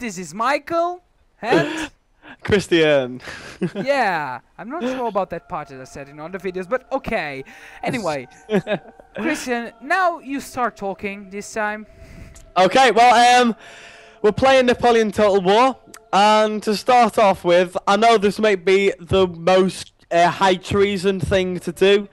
This is Michael. And Christian. yeah, I'm not sure about that part that I said in other videos, but okay. Anyway, Christian, now you start talking this time. Okay, well, um, we're playing Napoleon Total War, and to start off with, I know this might be the most uh, high treason thing to do,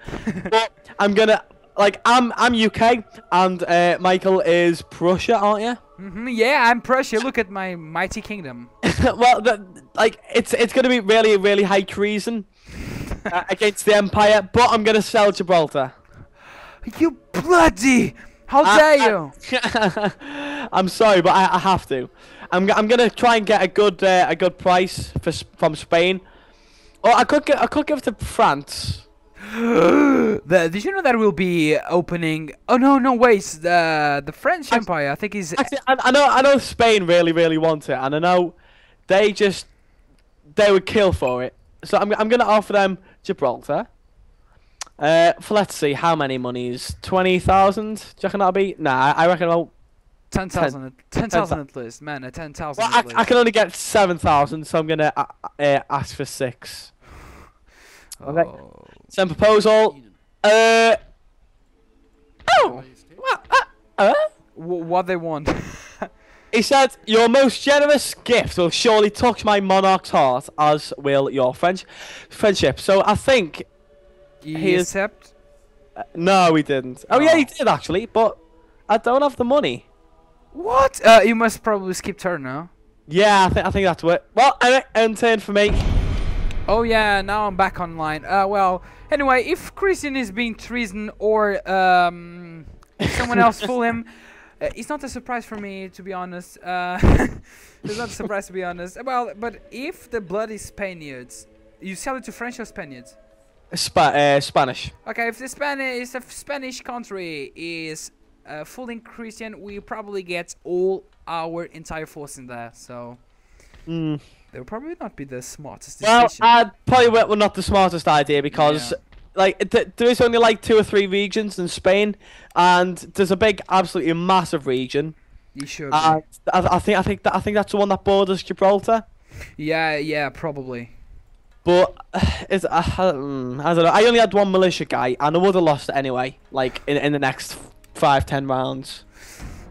but I'm gonna like I'm I'm UK, and uh, Michael is Prussia, aren't you? Hmm yeah, I'm Prussia. Look at my mighty kingdom. well, the, like it's it's gonna be really really high treason uh, against the Empire, but I'm gonna sell Gibraltar. You bloody! How I- dare I- you? I'm sorry, but I, I have to. I'm, I'm gonna try and get a good uh, a good price for from Spain. Or I could get, I could give it to France. the, did you know that we'll be opening? Oh no, no, wait. The the French Empire, I think, is Actually, I, I know I know Spain really really want it, and I know they just they would kill for it. So I'm I'm gonna offer them Gibraltar. Uh, for let's see how many monies. Twenty thousand. Do you reckon that'll be? Nah, I reckon. Thousand. Ten thousand at least, man. A ten thousand. well I. I can only get seven thousand, so I'm gonna uh, uh, ask for six. okay. Oh. Send proposal. Uh. Oh. What? Uh, uh? Wh- what they want? He said, "Your most generous gift will surely touch my monarch's heart, as will your French friendship." So I think He is- accept? uh, no, he didn't. Oh, yeah, he Oh. did actually, but I don't have the money. What? Uh, you must probably skip turn now. Yeah, I think I think that's what. Well, anyway, end turn for me. Oh yeah, now I'm back online. Uh, well, anyway, if Christian is being treason or um, someone else fool him, uh, it's not a surprise for me to be honest. Uh, it's not a surprise to be honest. Well, but if the bloody Spaniards, you sell it to French or Spaniards? Spa- uh, Spanish. Okay, if the Spanish, if Spanish country is uh, fooling Christian, we probably get all our entire force in there. So Mm. They would probably not be the smartest Well, decision. I'd probably went with not the smartest idea because, Yeah. like, th- there is only like two or three regions in Spain, and there's a big, absolutely massive region. you should. And I, I think I think that I think that's the one that borders Gibraltar. Yeah, yeah, probably. But it's uh, mm, I don't know. I only had one militia guy, and I would have lost it anyway. Like in in the next five ten rounds.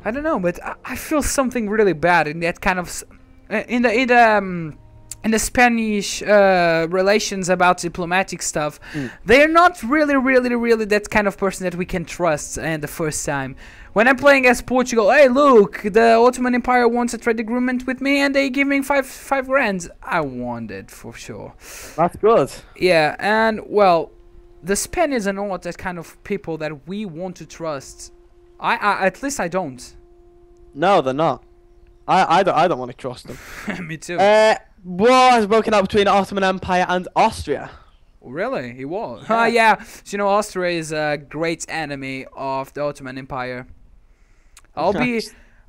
I don't know, but I, I feel something really bad in that kind of uh, in the in the um, in the Spanish uh, relations about diplomatic stuff. Mm. They're not really, really, really that kind of person that we can trust. And the first time, when I'm playing as Portugal, hey, look, the Ottoman Empire wants a trade agreement with me, and they give me five five grand. I want it for sure. That's good. Yeah, and well, the Spaniards are not that kind of people that we want to trust. I, I at least I don't. No, they're not. I I don't I don't want to trust them. Me too. uh, war has broken out between the Ottoman Empire and Austria. really, he was. yeah. Ah, yeah. So, you know, Austria is a great enemy of the Ottoman Empire. I'll be.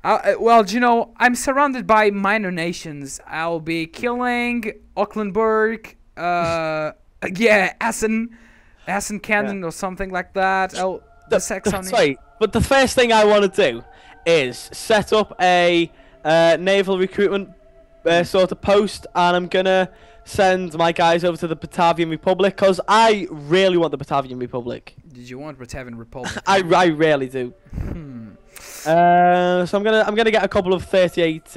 Uh, uh, well, you know, I'm surrounded by minor nations. I'll be killing Aucklandburg, uh, yeah, Essen, Essen Canton or something like that. Oh, the Saxony. Sorry, but the first thing I want to do is set up a uh, naval recruitment uh, sort of post, and I'm gonna send my guys over to the Batavian Republic because I really want the Batavian Republic. Did you want Batavian Republic? I, I really do. hmm. Uh, so I'm gonna I'm gonna get a couple of 38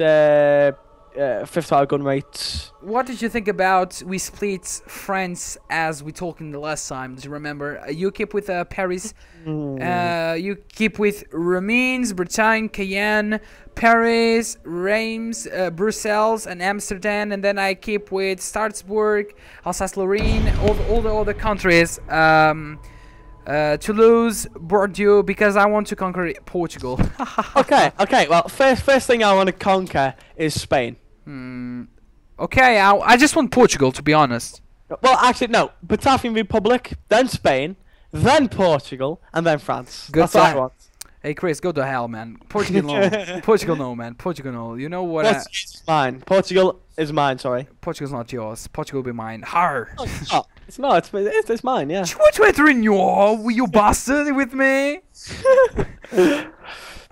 uh, fifth fire gun rates. What did you think about we split France as we talked in the last time? Do you remember? Uh, you keep with uh, Paris, uh, you keep with Ramines, Bretagne, Cayenne, Paris, Reims, uh, Brussels, and Amsterdam, and then I keep with Strasbourg, Alsace-Lorraine, all the, all the other countries. Um, uh, Toulouse, Bordeaux, because I want to conquer Portugal. okay, okay. Well, first first thing I want to conquer is Spain. Hmm. Okay, I, I just want Portugal, to be honest. Well, actually, no. Batavian Republic, then Spain, then Portugal, and then France. Good That's what I want. Hey Chris, go to hell, man. Portugal no, Portugal no, man. Portugal no. You know what? Uh, Portugal is mine. Portugal is mine. Sorry. Portugal's not yours. Portugal will be mine. Har. No, it's not. It's not. It's, it's, it's mine. Yeah. What you entering your, you bastard, with me?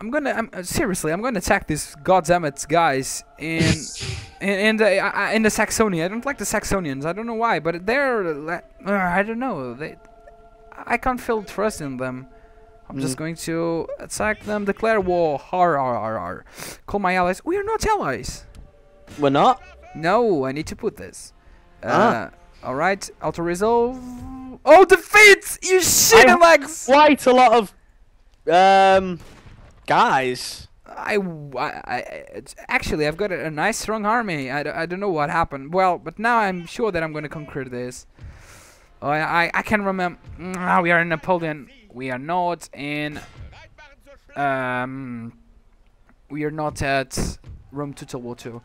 I'm gonna. I'm uh, seriously. I'm gonna attack these goddammit guys in in in the I- in the Saxonia. I don't like the Saxonians. I don't know why, but they're. Uh, I don't know. They. I can't feel trust in them. I'm just Mm. going to attack them. Declare war. Har har har har. Call my allies. We are not allies. We're not. No, I need to put this. Uh, Ah. All right. Auto resolve. Oh, defeat! You shit I- legs. Quite a lot of um guys. I, I- I- it's- actually I've got a, a nice strong army. I, d- I don't know what happened. Well, but now I'm sure that I'm going to conquer this. Oh, I I, I can remember. Ah, we are in Napoleon. We are not in. Um. We are not at Rome 2.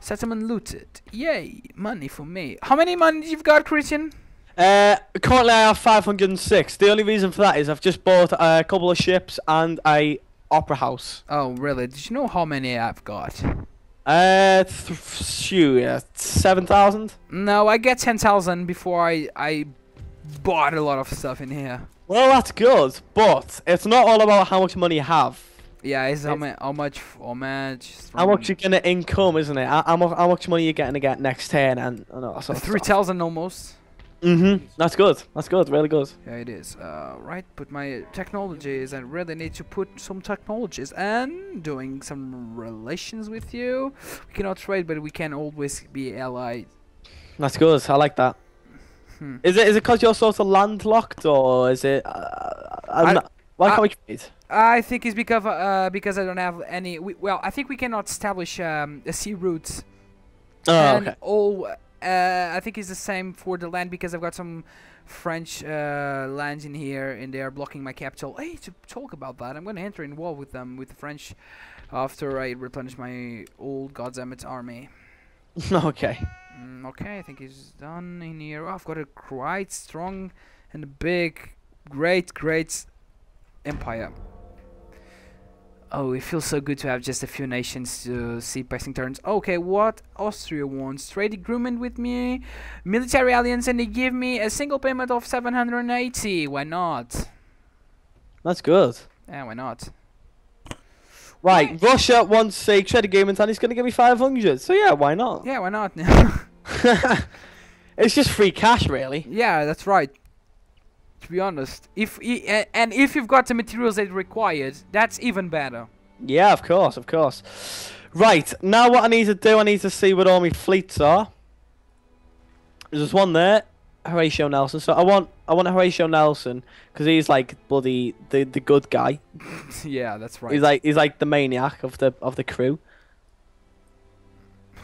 Settlement looted. Yay, money for me. How many money you've got, Christian? Uh, currently I have 506. The only reason for that is I've just bought a couple of ships and a opera house. Oh, really? Did you know how many I've got? Uh, th- phew, yeah, 7,000. No, I get 10,000 before I, I bought a lot of stuff in here. Well, that's good, but it's not all about how much money you have. Yeah, it's how, It's- ma- how much, how much, How much you're gonna income, isn't it? How, how, mu- how much money you're getting to get next turn and, and all that sort Three thousand almost. Mm-hmm. That's good. That's good. Really good. Yeah, it is. Uh, right, but my technologies, I really need to put some technologies and doing some relations with you. We cannot trade, but we can always be allied. That's good. I like that. Hmm. Is it is it because you're sort of landlocked or is it? Uh, I'm I- not, why I- can't we trade? I think it's because uh, because I don't have any. We, well, I think we cannot establish um, a sea route Oh, and okay. all uh, I think it's the same for the land because I've got some French uh, lands in here and they are blocking my capital. Hey, to talk about that, I'm going to enter in war with them with the French after I replenish my old goddammit army. okay. Mm, okay, I think it's done in here. Oh, I've got a quite strong and big, great, great empire. Oh, it feels so good to have just a few nations to see passing turns. Okay, what Austria wants? Trade agreement with me, military alliance, and they give me a single payment of 780. Why not? That's good. Yeah, why not? Right, Russia wants a trade agreement and he's going to give me 500. So yeah, why not? Yeah, why not? it's just free cash, really. yeah, that's right. To be honest, if and if you've got the materials that required, that's even better. Yeah, of course, of course. Right, now what I need to do, I need to see what all my fleets are. There's one there, Horatio Nelson. So I want, I want Horatio Nelson because he's like bloody the the good guy. yeah, that's right. He's like he's like the maniac of the of the crew.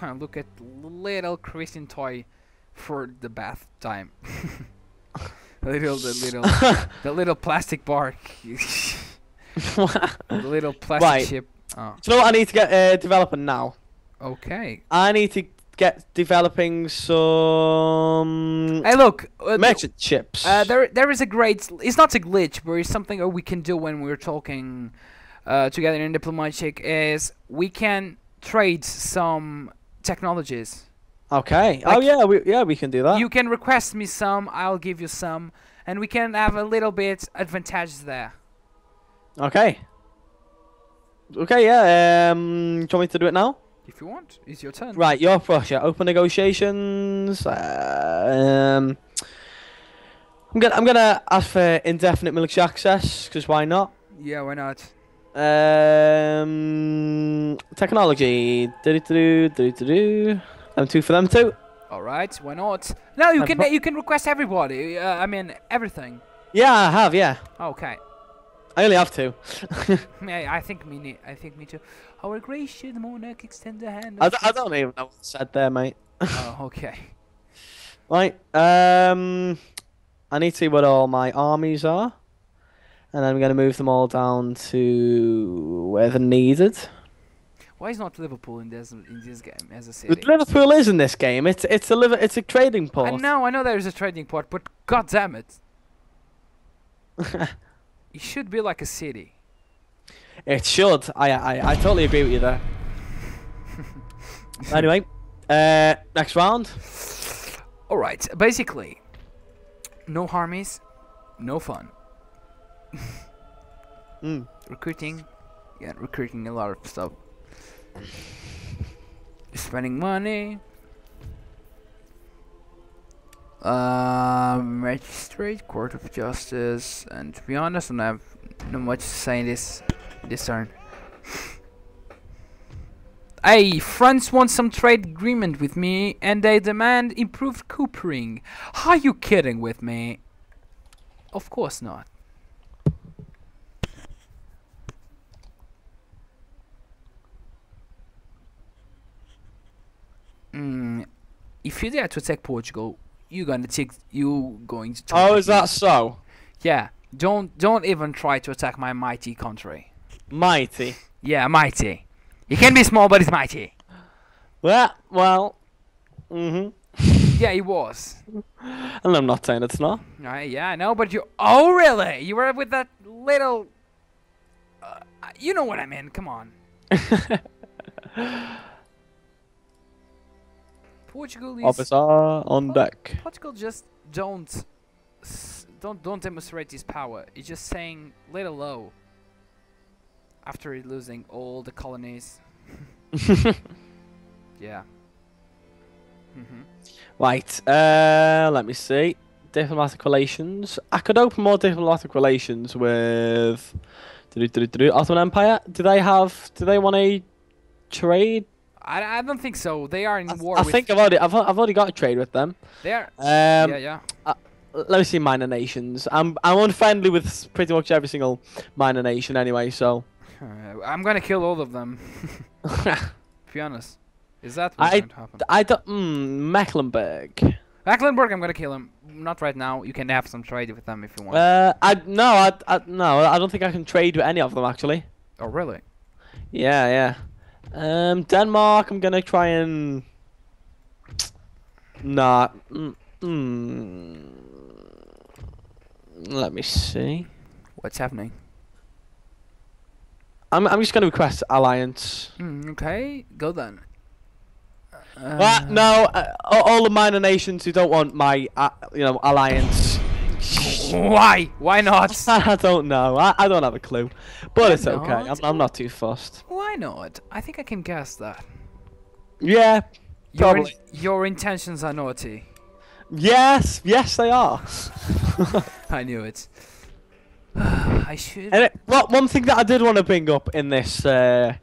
Look at little Christian toy for the bath time. little the little the little plastic bark. the little plastic Right. ship. Oh, Do you know what I need to get uh, developing now? okay. I need to get developing some Hey, look. Uh, merchant ships. uh, there there is a great. It's not a glitch, but it's something that we can do when we're talking uh, together in diplomatic. Is we can trade some technologies. Okay. oh yeah, we yeah we can do that. You can request me some, I'll give you some, and we can have a little bit advantage there. Okay. Okay, yeah. Um, do you want me to do it now? If you want, it's your turn. Right, you're Russia. Open negotiations. Uh, um, I'm gonna I'm gonna ask for indefinite military access because why not? Yeah, why not? Um, technology. Do do do do do. Them two for them too. All right, why not? No, you Uh, can you can request everybody. Uh, I mean everything. Yeah, I have. Yeah, Okay. I only have two. Yeah, I think me. I think me too. Our gracious monarch extend the hand. I, d- I don't even know what said there, mate. oh, okay. Right. Um, I need to see what all my armies are, and then I'm gonna move them all down to where they're needed. Why is not Liverpool in this in this game as a city? Liverpool is in this game. It's it's a liver, it's a trading port. I know, I know there is a trading port, but god damn it, it should be like a city. It should. I I I totally agree with you there. anyway, uh, next round. All right, basically, no armies, no fun. Mm. Recruiting Yeah, recruiting a lot of stuff. Spending money. Um, magistrate, court of justice, and to be honest, I don't have not much to say in this this turn. Hey, France wants some trade agreement with me, and they demand improved coopering. Are you kidding with me? Of course not. Mm, if you dare to attack Portugal, you're gonna take you going to. Oh, is that so? Yeah. Don't don't even try to attack my mighty country. Mighty. Yeah, mighty. He can be small, but he's mighty. Well, well. Mm-hmm. Yeah, he was. And I'm not saying it's not. Right, yeah, I know, but you. Oh, really? You were with that little. Uh, you know what I mean? Come on. Portugal is. Officer on deck. Portugal just don't. Don't don't demonstrate his power. He's just saying little low. After losing all the colonies. Yeah. Mhm. Right, uh, let me see. Diplomatic relations. I could open more diplomatic relations with Ottoman Empire. Do they have? Do they want a trade? I, I don't think so. They are in I, war I think I've already I've, I've already got a trade with them. they are. Um, yeah, yeah. let me see minor nations. I'm I'm unfriendly with pretty much every single minor nation anyway. So Uh, I'm gonna kill all of them. to be honest, is that what's I- going to happen? I don't. Mm, Mecklenburg. Mecklenburg, I'm gonna kill him. Not right now. You can have some trade with them if you want. Uh, I no, I, I no, I don't think I can trade with any of them actually. oh, really? Yeah, yeah. Um, Denmark. I'm gonna try and. Nah. Mm, mm, let me see. What's happening? I'm I'm just gonna request alliance. Mm, okay, go then. Uh, What? No, uh, all, all the minor nations who don't want my, uh, you know, alliance. Why? Why not? I don't know. I, I don't have a clue, but it's Why okay. I'm, not? I'm not too fussed. Why not? I think I can guess that. Yeah. Your, in- your intentions are naughty. Yes. Yes, they are. I knew it. I should. And it, well, one thing that I did want to bring up in this uh,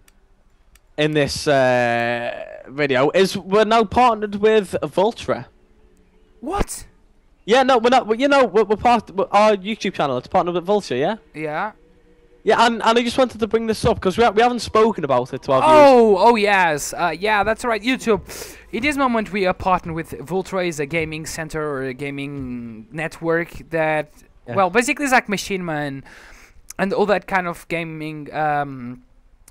in this uh, video is we're now partnered with Vultra. What? Yeah, no, we're not. we- You know, we're, we're part. We're, our YouTube channel It's partnered with Vulture. Yeah. Yeah. Yeah, and, and I just wanted to bring this up because we, ha- we haven't spoken about it to our viewers. Oh, oh yes, uh, yeah, that's right. YouTube. In this moment, we are partnered with Vultra, is a gaming center or a gaming network that, Yeah. well, basically it's like Machinima and all that kind of gaming. Um,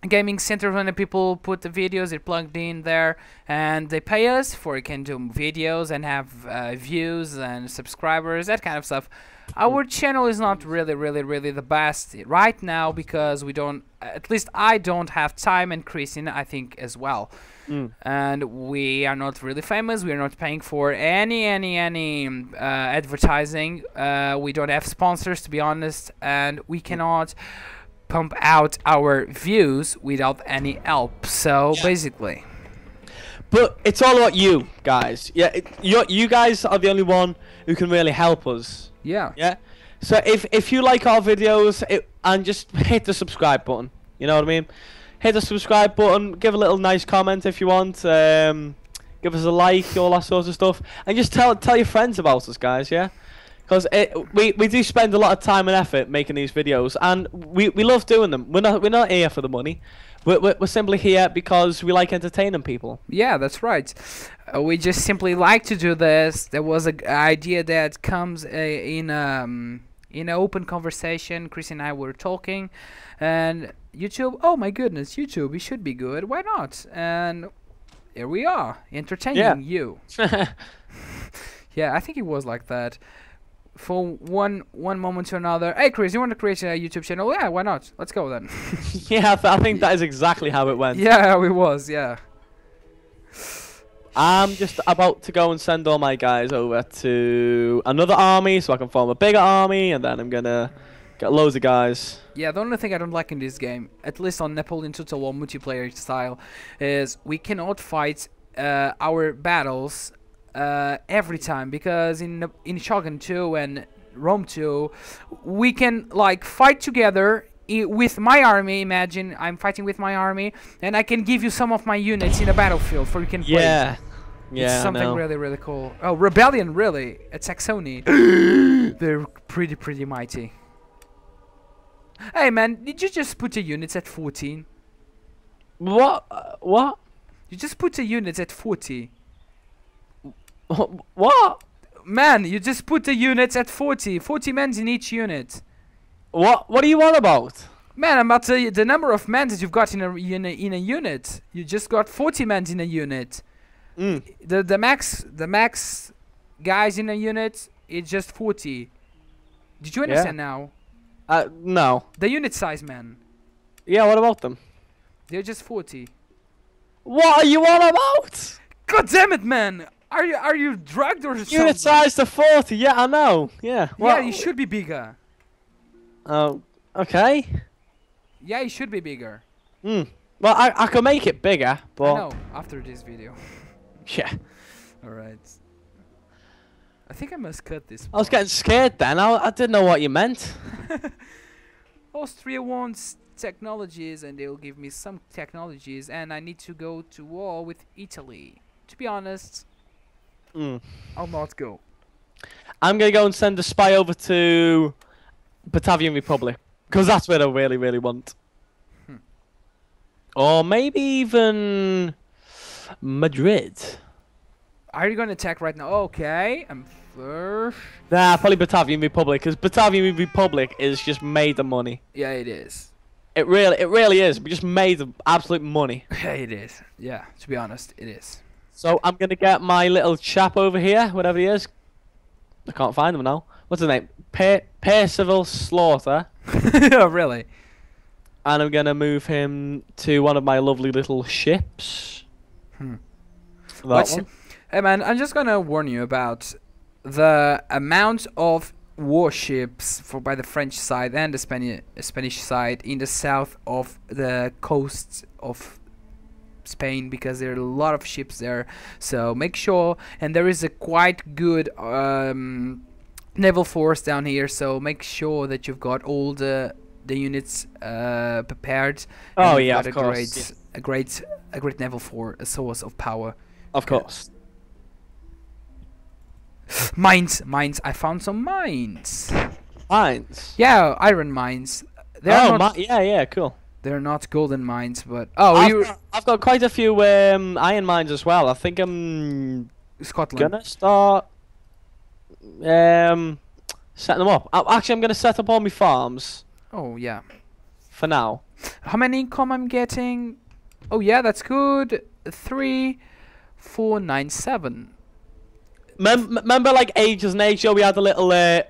gaming center when the people put the videos they're plugged in there and they pay us for it can do videos and have uh, views and subscribers that kind of stuff. Our channel is not really really really the best right now because we don't at least i don't have time and christine i think as well. Mm. and we are not really famous we are not paying for any any any uh, advertising. Uh, we don't have sponsors to be honest and we cannot pump out our views without any help so Yeah. basically But it's all about you guys. Yeah, it, you you guys are the only one who can really help us. yeah Yeah. So if if you like our videos it, and just hit the subscribe button, you know what I mean? Hit the subscribe button, give a little nice comment if you want, um, give us a like, all that sort of stuff, and just tell tell your friends about us, guys. Yeah. Because we, we do spend a lot of time and effort making these videos, and we, we love doing them. We're not we're not here for the money. We're, we're, we're simply here because we like entertaining people. Yeah, that's right. Uh, we just simply like to do this. There was an idea that comes uh, in um in an open conversation. Chris and I were talking, and YouTube. Oh my goodness, YouTube! It should be good. Why not? And here we are, entertaining Yeah. you. Yeah, I think it was like that. For one one moment to another. Hey, Chris, you want to create a YouTube channel? Yeah, why not? Let's go then. yeah, I, think that is exactly how it went. yeah, it was. Yeah. I'm just about to go and send all my guys over to another army so I can form a bigger army, and then I'm gonna get loads of guys. Yeah, the only thing I don't like in this game, at least on Napoleon Total War multiplayer style, is we cannot fight uh, our battles uh, every time because in in Shogun 2 and Rome 2, we can like fight together with my army. Imagine I'm fighting with my army, and I can give you some of my units in a battlefield for you can play. Yeah. It's Yeah. I something really really cool. Oh, Rebellion really at Saxony. They're pretty pretty mighty. Hey man, did you just put the units at 14? What? Uh, What? You just put the units at 40. What? Man, you just put the units at 40. 40 men in each unit. What? What are you on about? Man, I'm about to the number of men that you've got in a, in a in a unit. You just got 40 men in a unit. Mm. The the max the max guys in a unit is just 40. Did you Yeah. understand now? Uh, no. The unit size, man. Yeah. What about them? They're just 40. What are you on about? God damn it, man! Are you are you drugged or something? Unit size to forty. Yeah, I know. Yeah. Yeah, you should be bigger. Oh. Okay. Yeah, you should be bigger. Hmm. Well, I I can make it bigger, but I know. After this video. yeah. All right. I think I must cut this. I was getting scared then. I, I didn't know what you meant. Austria wants technologies, and they'll give me some technologies, and I need to go to war with Italy. To be honest, Mm. I'll not go. I'm gonna go and send a spy over to Batavian Republic because that's where I really, really want. Hmm. Or maybe even Madrid. Are you gonna attack right now? Okay, I'm first. Nah, probably Batavian Republic because Batavian Republic is just made of money. Yeah, it is. It really, it really is. We just made of absolute money. Yeah, it is. Yeah, to be honest, it is. So I'm gonna get my little chap over here, whatever he is. I can't find him now. What's his name? Per Percival Slaughter. oh, really? and I'm gonna move him to one of my lovely little ships. Hmm. That What's- one. Hey man, I'm just gonna warn you about the amount of warships for by the French side and the Spanish Spanish side in the south of the coast of Spain because there are a lot of ships there. So make sure, and there is a quite good um, naval force down here. So make sure that you've got all the the units uh, prepared. and Oh yeah, got of a course. Great, a great, a great naval for a source of power. Of course. Mines, mines. I found some mines. Mines. Yeah, iron mines. They're oh, not. yeah, yeah, cool. They're not golden mines, but oh, I've, you got, I've got quite a few um, iron mines as well. I think I'm Scotland. gonna start um, setting them up. Actually, I'm gonna set up all my farms Oh yeah. for now. How many income I'm getting? Oh yeah, that's good. Three, four, nine, seven. Mem- remember, like ages and ages ago, we had a little, uh,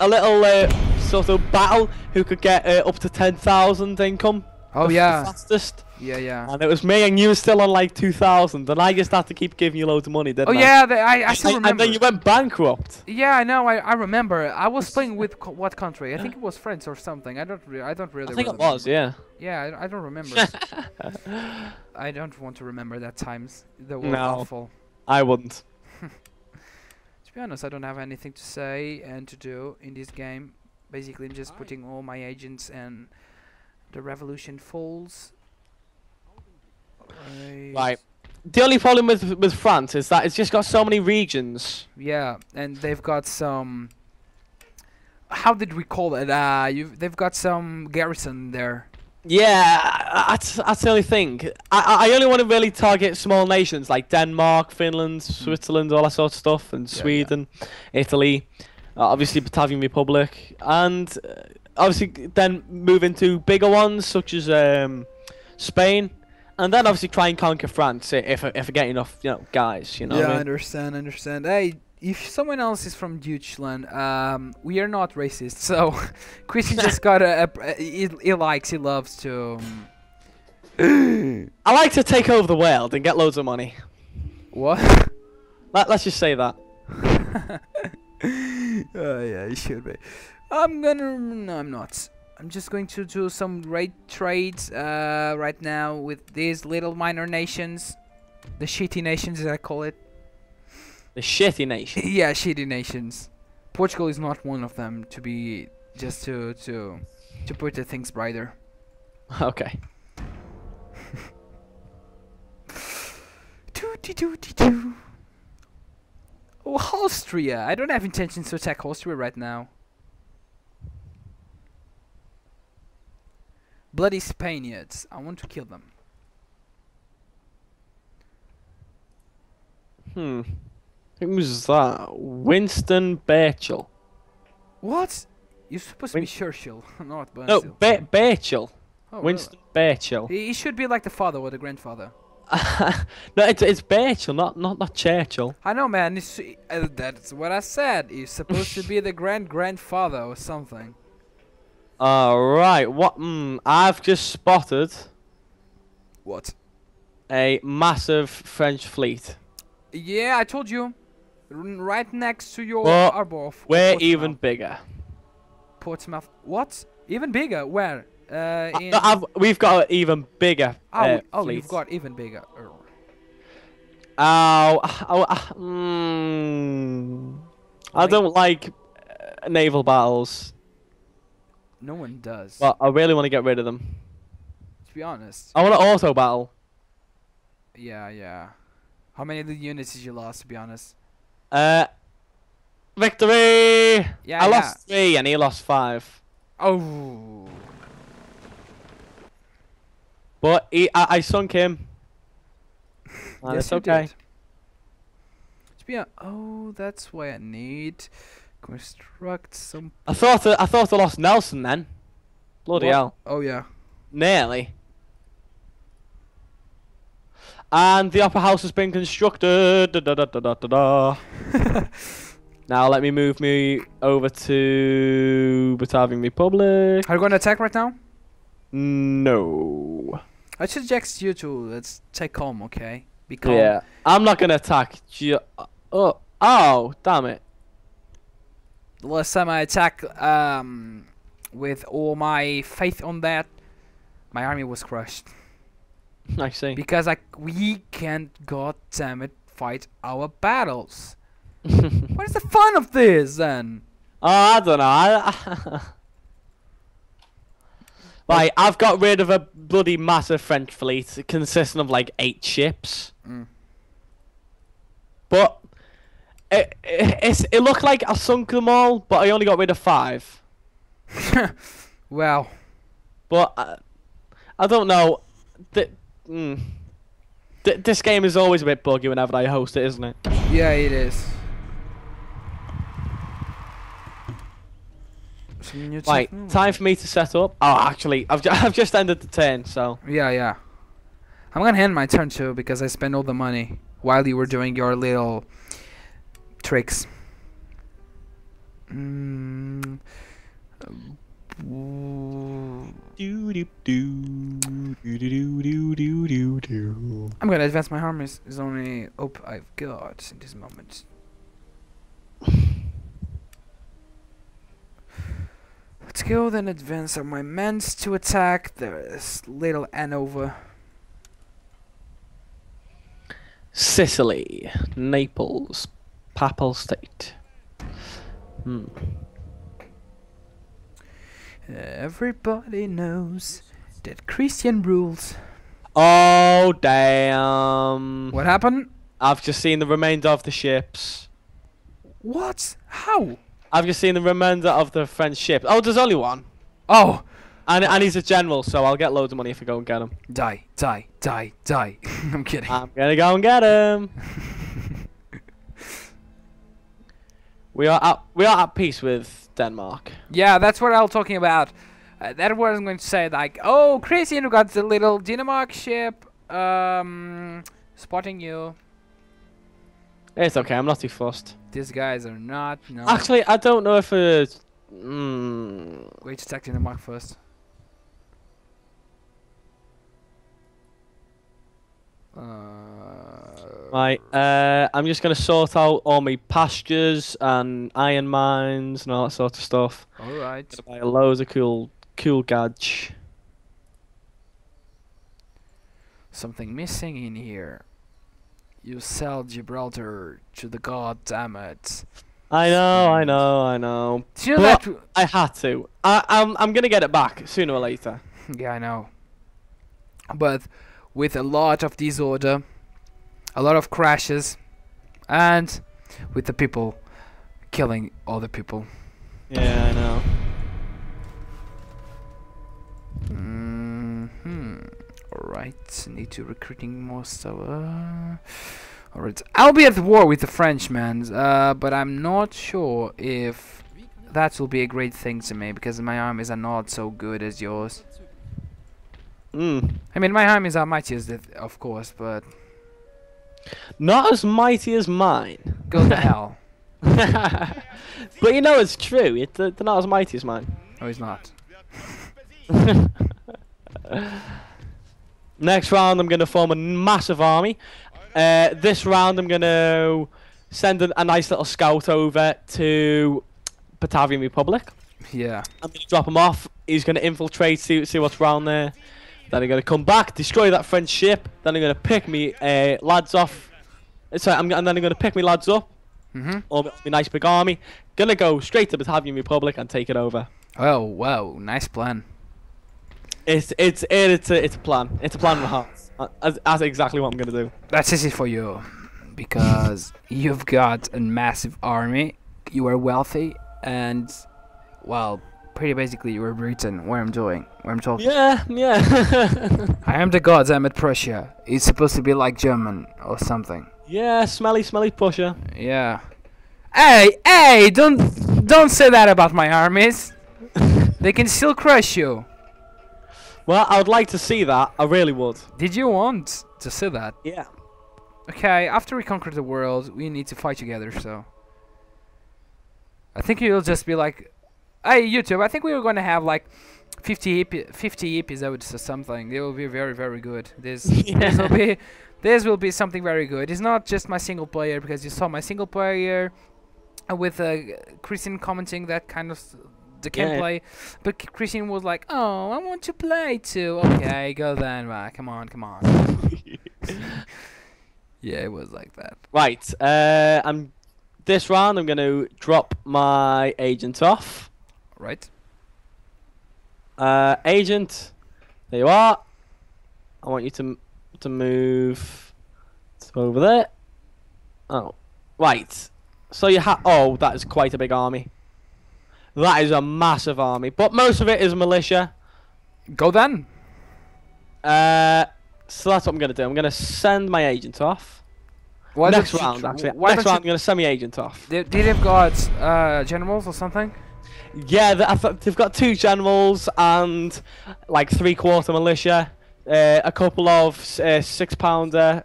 a little uh, sort of battle who could get uh, up to ten thousand income. Oh yeah, fastest. yeah, yeah. And it was me, and you were still on like 2,000, and I just had to keep giving you loads of money, didn't Oh I? yeah, the, I I still remember. And then you went bankrupt. Yeah, I know. I, I remember. I was playing with co- what country? I think it was France or something. I don't. Re- I don't really. I think it was, yeah. Yeah, I, I don't remember. I don't want to remember that times. They were No. awful. I wouldn't. To be honest, I don't have anything to say and to do in this game. Basically, I'm just putting all my agents and the revolution falls. Right. The only problem with with France is that it's just got so many regions. Yeah, and they've got some. How did we call it? Uh, you they've got some garrison there. Yeah, that's, that's the only thing. I, I only want to really target small nations like Denmark, Finland, Switzerland, all that sort of stuff, and Yeah, yeah. Sweden, Italy, uh, obviously Batavian Republic, and uh, obviously then move into bigger ones such as um, Spain, and then obviously try and conquer France if if I get enough, you know, guys. You know. yeah, I I understand. Understand. Hey, if someone else is from Deutschland, um, we are not racist. So, Christian just got a. a, a he, he likes. He loves to. Um, I like to take over the world and get loads of money. what? Let, let's just say that. oh yeah, I should be. I'm gonna. No, I'm not. I'm just going to do some great trades uh, right now with these little minor nations, the shitty nations as I call it. The shitty nation. yeah, shitty nations. Portugal is not one of them. To be just to to to put the things brighter. Okay. Doo-dee-doo-dee-doo. Oh, Austria! I don't have intentions to attack Austria right now. Bloody Spaniards. I want to kill them. Hmm. Who's that? Winston Birchall. What? You're supposed to be Churchill, not Bachel. No, ba- Birchall. oh, Winston. Really? He he should be like the father or the grandfather. no, it's it's Birchall, not not not Churchill. I know, man. It's, uh, that's what I said. He's supposed to be the grand grandfather or something. All right. What? Mm, I've just spotted What? a massive French fleet. Yeah, I told you. R- right next to your Well, Arbor. We're even bigger. Portsmouth. What? Even bigger? Where? Uh, Uh, in. I've, we've got an even bigger oh, uh, oh, fleet. you've got even bigger. Er, Oh, oh, uh, mm, I don't like uh, naval battles, No one does. but I really want to get rid of them. to be honest. I want to auto battle. Yeah, yeah. How many of the units did you lost? To be honest. Uh, victory! Yeah, I yeah. lost three and he lost five. Oh. But he, I, I sunk him. And yes, it's okay. did. To be hon- oh, that's why I need construct some. I thought I, I thought I lost Nelson then. Bloody What? hell. Oh yeah. Nearly. And the upper house has been constructed. Da, da, da, da, da, da, now let me move me over to Batavian Republic. Are you going to attack right now? No. I suggest you to let's take calm, okay? Be calm. Yeah. I'm not gonna attack. Ju- oh, uh, oh, damn it. The last time I attacked um, with all my faith on that, my army was crushed I see. because I we can't, god damn it, fight our battles. What is the fun of this then? Oh, I don't know. Right, I've got rid of a bloody massive French fleet consisting of like eight ships. Mm. But Eh, eh, it, it, it looked like I sunk them all, but I only got rid of five. Well, But I, I don't know. Th- mm. Th- this game is always a bit buggy whenever I host it, isn't it? yeah, it is. So you need to- Right, time for me to set up. Oh, actually, I've, ju- I've just ended the turn, so. Yeah, yeah. I'm gonna hand my turn too because I spent all the money while you were doing your little tricks. Mm. I'm gonna advance my armies. Is only hope I've got in this moment. Let's go then advance on my men to attack this little Hanover. Sicily, Naples, Papal State. Hmm. Everybody knows that Christian rules. Oh damn! What happened? I've just seen the remainder of the ships. What? How? I've just seen the remainder of the French ship. Oh, there's only one, Oh! and and he's a general, so I'll get loads of money if I go and get him. Die, die, die, die. I'm kidding. I'm gonna go and get him. we are at we are at peace with Denmark. Yeah, that's what I was talking about. Uh, that was I'm going to say like, oh, Christian, you got the little Denmark ship. Um, spotting you. It's okay. I'm not too fussed. These guys are not. No. Actually, I don't know if it's. Mm, Wait to attack Dinamark first. Uh, Right. Uh, I'm just gonna sort out all my pastures and iron mines and all that sort of stuff. All right. Gonna buy loads of cool, cool gadge. Something missing in here. You sell Gibraltar to the god damn it. I know, I know, I know. Do you know But- that? I had to. I, I'm, I'm gonna get it back sooner or later. Yeah, I know. But with a lot of disorder, a lot of crashes, and with the people killing other people. Yeah, I know. hmm Alright, need to recruiting more stuff. Uh, Alright, I'll be at war with the Frenchmen, uh, but I'm not sure if that will be a great thing to me because my armies are not so good as yours. Mm. I mean, my armies are mighty as the, of course, but Not as mighty as mine. go to hell. but you know it's true. It, they're not as mighty as mine. No, he's not. Next round, I'm going to form a massive army. Uh, this round, I'm going to send a, a nice little scout over to Batavian Republic. Yeah. I'm going to drop him off. He's going to infiltrate, see, see what's around there. Then I'm going to come back, destroy that French ship. Then I'm going to pick me uh, lads off. Uh, Sorry, I'm, and then I'm going to pick me lads up. Mm-hmm. Or my nice big army. Gonna go straight to Batavian Republic and take it over. Oh, wow. Nice plan. It's it's it, it's a it's a plan. It's a plan with hearts. Uh, That's, that's exactly what I'm gonna do. That's easy for you because you've got a massive army, you are wealthy, and, well, pretty basically Britain, where I'm doing, where I'm talking. Yeah, yeah. I am the gods, I'm at Prussia. It's supposed to be like German or something. yeah, smelly, smelly Prussia. Yeah. Hey, hey, don't don't say that about my armies. they can still crush you. Well, I would like to see that. I really would. Did you want to see that? Yeah. Okay, after we conquer the world, we need to fight together, so. I think you'll just be like, hey, YouTube, I think we were going to have like 50, epi- 50 episodes or something. It will be very, very good. This, this will be. This will be something very good. It's not just my single player because you saw my single player with uh, Christian commenting that kind of the Yeah. gameplay, but Christian was like, "Oh, I want to play too." Okay, go then. Right, come on, come on. yeah, it was like that. Right. Uh, I'm this round. I'm gonna drop my agent off. Right? Uh, agent, there you are. I want you to to move to over there. Oh, right. So you have. Oh, that is quite a big army. That is a massive army, but most of it is militia. Go then. Uh, so that's what I'm gonna do. I'm gonna send my agent off. Why Next round, actually. Why Next round, I'm gonna send my agent off. Did, did they've got uh, generals or something? Yeah, th- I thought they've got two generals and like three quarter militia, uh, a couple of uh, six pounder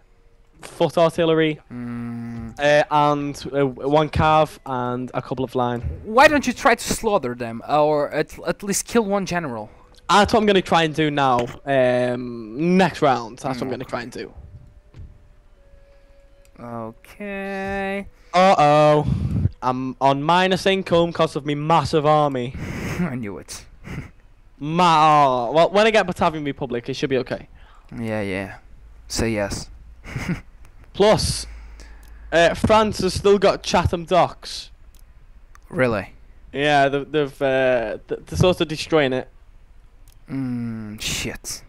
foot artillery, Mm. uh, and uh, one cav and a couple of line. Why don't you try to slaughter them, or at, at least kill one general? That's what I'm gonna try and do now. Um, next round, that's what I'm gonna try and do. Okay. Uh oh, I'm on minus income because of my massive army. I knew it. Ma- oh, well, when I get Batavian Republic, it should be okay. Yeah, yeah. Say yes. Plus, uh, France has still got Chatham Docks. Really? Yeah, they've, they've uh, they're sort of destroying it. Mm, shit.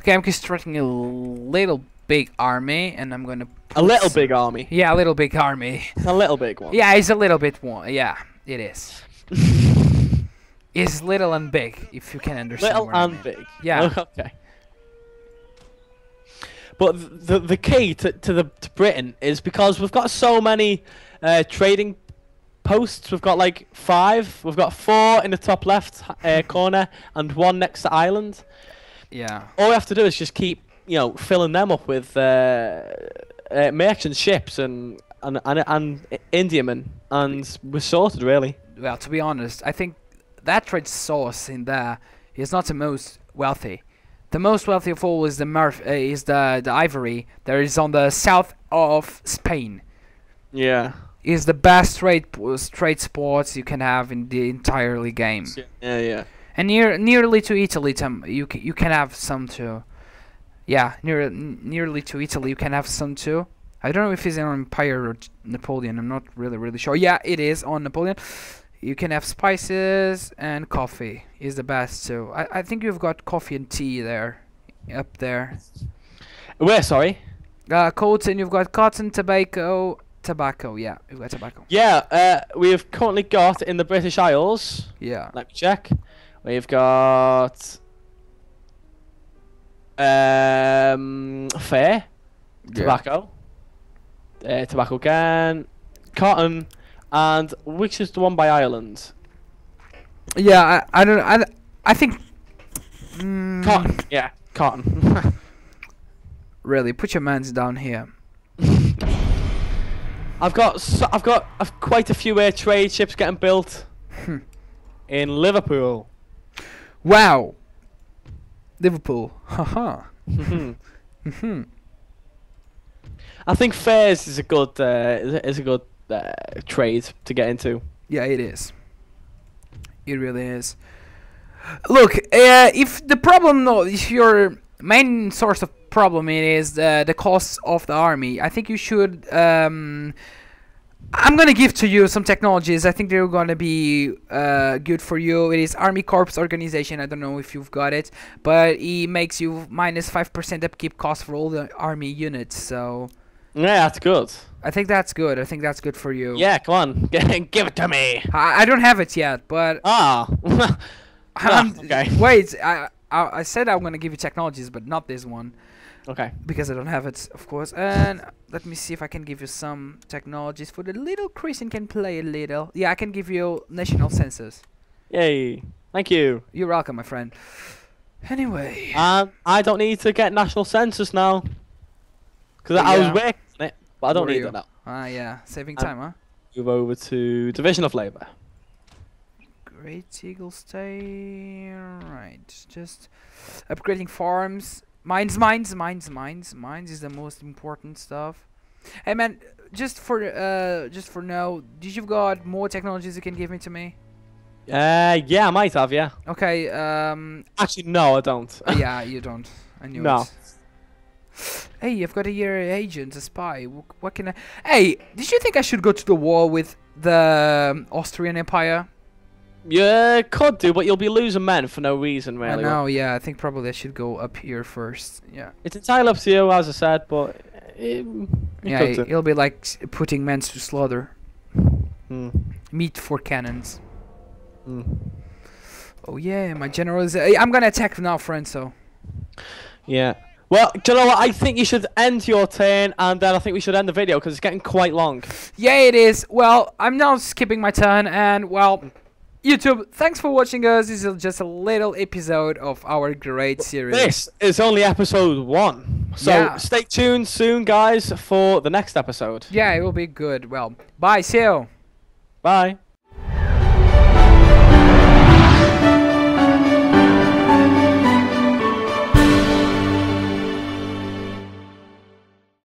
Okay, I'm constructing a little big army, and I'm gonna. A little s- big army. Yeah, a little big army. A little big one. Yeah, it's a little bit one. Yeah, it is. It's little and big, if you can understand. Little what I and mean. big. Yeah. okay. But the the key to to the to Britain is because we've got so many uh, trading posts. We've got like five. We've got four in the top left uh, corner and one next to Ireland. Yeah. All we have to do is just keep you know filling them up with uh, uh, merchant ships and and and, and Indiamen, and we're sorted really. Well, to be honest, I think that trade source in there is not the most wealthy. the most wealthy of all is the Murph, uh, is the the Ivory. That is on the south of Spain. Yeah. Is the best trade trade sports you can have in the entirely game. Yeah, yeah. And near nearly to Italy, you you can have some too. Yeah, near n- nearly to Italy, you can have some too. I don't know if it's on Empire or Napoleon. I'm not really really sure. Yeah, it is on Napoleon. You can have spices and coffee is the best too. I, I think you've got coffee and tea there, up there. Where? Sorry. Uh, cotton. You've got cotton, tobacco, tobacco. Yeah, you've got tobacco. Yeah. Uh, we have currently got in the British Isles. Yeah. Let me check. We've got um fair tobacco, uh, tobacco can, cotton, and which is the one by Ireland? Yeah, I, I don't I, I think mm, Cotton. Yeah, cotton. Really, put your mans down here. I've got so, I've got uh, quite a few uh, trade ships getting built Hmm. in Liverpool. Wow. Liverpool. Haha. I Mhm. think fairs is a good uh, is a- good uh, trade to get into. Yeah, it is. It really is. Look, uh, if the problem, no, if your main source of problem it is the the cost of the army, I think you should. Um, I'm gonna give to you some technologies. I think they're gonna be uh, good for you. It is Army Corps organization. I don't know if you've got it, but it makes you minus five percent upkeep cost for all the army units. So Yeah, that's good. I think that's good. I think that's good for you. Yeah, come on, give it to me. I, I don't have it yet, but Ah. I'm- okay. Wait, I, I I said I'm gonna give you technologies, but not this one okay. because I don't have it, of course. And let me see if I can give you some technologies for the little Christian can play a little. Yeah, I can give you national census. Yay. Thank you. You're welcome, my friend. Anyway, Um, I don't need to get national census now. Because I was Yeah. working on it, but I don't need it now. ah yeah, saving time, huh? Move over to Division of Labour. Great Eagle stay right. Just upgrading farms. Mines, mines, mines, mines, mines is the most important stuff. Hey man, just for uh, just for now, did you got more technologies you can give me to me? Uh, yeah, I might have, yeah. Okay. Um. Actually, no, I don't. yeah, you don't. I knew No. it. Hey, I've got a year agent, a spy. What can I? Hey, did you think I should go to the war with the um, Austrian Empire? Yeah, could do, but you'll be losing men for no reason, really. I know. Yeah, I think probably I should go up here first. Yeah. It's entirely up to you, as I said, but it, you Yeah, it- do. it'll be like putting men to slaughter. Hmm. Meat for cannons. Hmm. Oh yeah, my general is. Uh, I'm gonna attack now, friend. So Yeah. Well, do you know what? I think you should end your turn, and then I think we should end the video because it's getting quite long. yeah, it is. Well, I'm now skipping my turn, and well, YouTube. Thanks for watching us. This is just a little episode of our great series. This is only episode one, so Yeah. stay tuned soon, guys, for the next episode. Yeah, it will be good. Well, bye. See you. Bye.